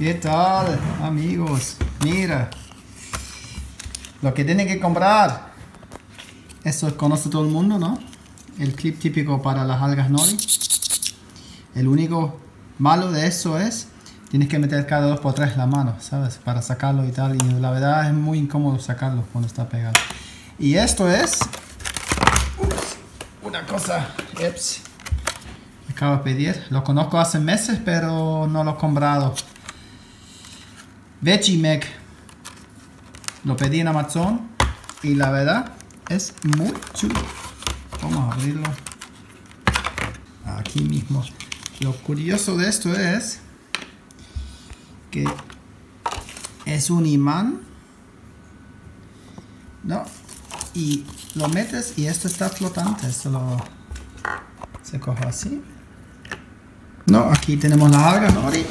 ¿Qué tal, amigos? Mira, lo que tienen que comprar. Eso conoce todo el mundo, ¿no? El clip típico para las algas nori. El único malo de eso es tienes que meter cada dos por tres la mano, ¿sabes? Para sacarlo y tal. Y la verdad es muy incómodo sacarlo cuando está pegado. Y esto es una cosa, eps, acabo de pedir. Lo conozco hace meses, pero no lo he comprado. Veggie Lo pedí en Amazon y la verdad es muy chulo. Vamos a abrirlo aquí mismo. Lo curioso de esto es que es un imán. No. Y lo metes y esto está flotante. Esto lo se coge así. No, aquí tenemos la nori.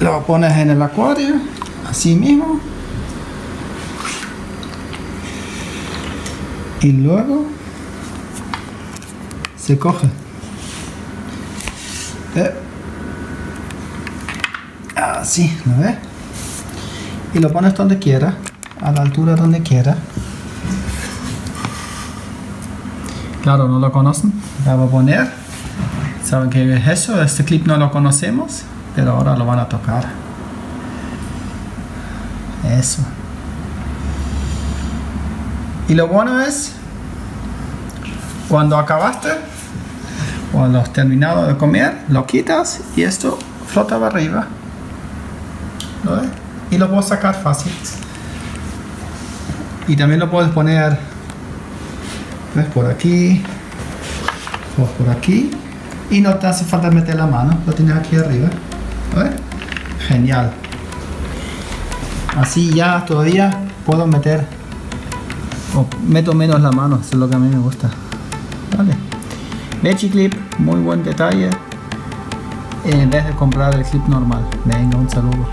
Lo pones en el acuario, así mismo. Y luego se coge. Eh, así, ¿lo ves? Y lo pones donde quiera, a la altura donde quiera. Claro, no lo conocen. La voy a poner. ¿Saben qué es eso? Este clip no lo conocemos, pero ahora lo van a tocar. Eso. Y lo bueno es, cuando acabaste, cuando has terminado de comer, lo quitas y esto flota para arriba. ¿Lo ves? Y lo puedo sacar fácil. Y también lo puedes poner ¿ves? por aquí por aquí y no te hace falta meter la mano, lo tienes aquí arriba. ¿Ves? Genial. Así ya todavía puedo meter o meto menos la mano, eso es lo que a mí me gusta. Vale. Clip, muy buen detalle. En vez de comprar el clip normal. Venga, un saludo.